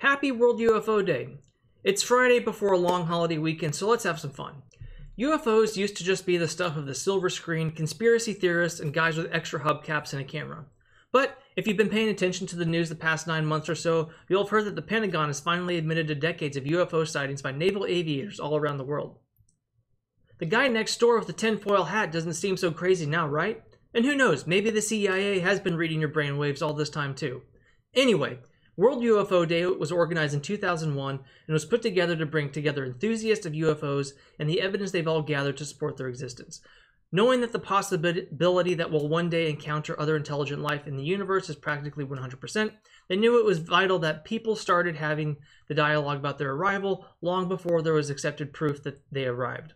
Happy World UFO Day! It's Friday before a long holiday weekend, so let's have some fun. UFOs used to just be the stuff of the silver screen, conspiracy theorists, and guys with extra hubcaps and a camera. But if you've been paying attention to the news the past nine months or so, you'll have heard that the Pentagon has finally admitted to decades of UFO sightings by naval aviators all around the world. The guy next door with the tinfoil hat doesn't seem so crazy now, right? And who knows, maybe the CIA has been reading your brainwaves all this time too. Anyway, World UFO Day was organized in 2001 and was put together to bring together enthusiasts of UFOs and the evidence they've all gathered to support their existence. Knowing that the possibility that we'll one day encounter other intelligent life in the universe is practically 100%, they knew it was vital that people started having the dialogue about their arrival long before there was accepted proof that they arrived.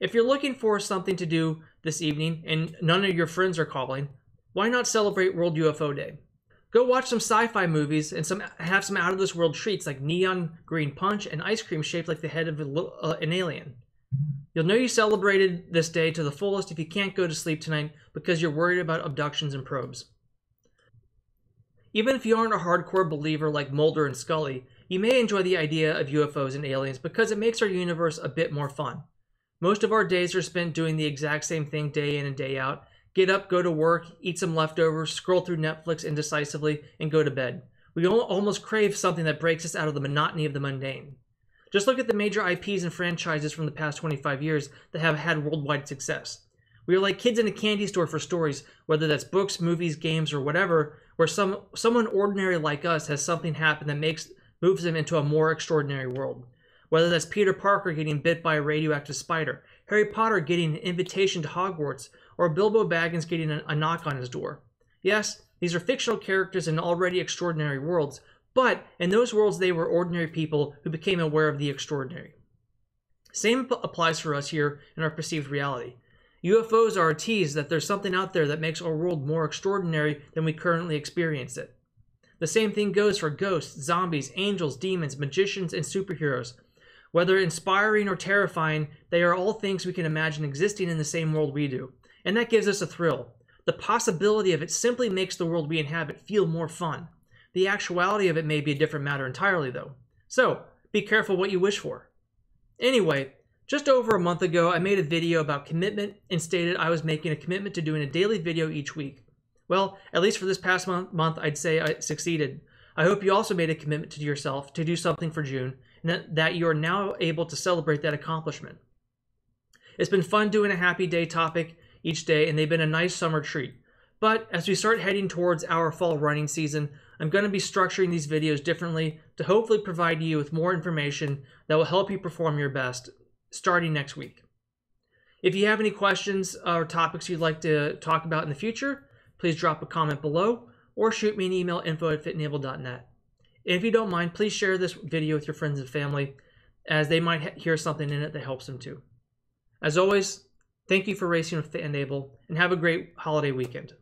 If you're looking for something to do this evening and none of your friends are calling, why not celebrate World UFO Day? Go watch some sci-fi movies and some have some out-of-this-world treats like neon green punch and ice cream shaped like the head of a, uh, an alien. You'll know you celebrated this day to the fullest if you can't go to sleep tonight because you're worried about abductions and probes. Even if you aren't a hardcore believer like Mulder and Scully, you may enjoy the idea of UFOs and aliens because it makes our universe a bit more fun. Most of our days are spent doing the exact same thing day in and day out. Get up, go to work, eat some leftovers, scroll through Netflix indecisively, and go to bed. We almost crave something that breaks us out of the monotony of the mundane. Just look at the major IPs and franchises from the past 25 years that have had worldwide success. We are like kids in a candy store for stories, whether that's books, movies, games, or whatever, where some someone ordinary like us has something happen that makes moves them into a more extraordinary world. Whether that's Peter Parker getting bit by a radioactive spider, Harry Potter getting an invitation to Hogwarts, or Bilbo Baggins getting a, a knock on his door. Yes, these are fictional characters in already extraordinary worlds, but in those worlds they were ordinary people who became aware of the extraordinary. Same applies for us here in our perceived reality. UFOs are a tease that there's something out there that makes our world more extraordinary than we currently experience it. The same thing goes for ghosts, zombies, angels, demons, magicians, and superheroes. Whether inspiring or terrifying, they are all things we can imagine existing in the same world we do. And that gives us a thrill. The possibility of it simply makes the world we inhabit feel more fun. The actuality of it may be a different matter entirely, though. So, be careful what you wish for. Anyway, just over a month ago, I made a video about commitment and stated I was making a commitment to doing a daily video each week. Well, at least for this past month, I'd say I succeeded. I hope you also made a commitment to yourself to do something for June that, you are now able to celebrate that accomplishment. It's been fun doing a happy day topic each day, and they've been a nice summer treat. But as we start heading towards our fall running season, I'm going to be structuring these videos differently to hopefully provide you with more information that will help you perform your best starting next week. If you have any questions or topics you'd like to talk about in the future, please drop a comment below or shoot me an email info at fitandable.net. If you don't mind, please share this video with your friends and family as they might hear something in it that helps them too. As always, thank you for racing with Fit and Able and have a great holiday weekend.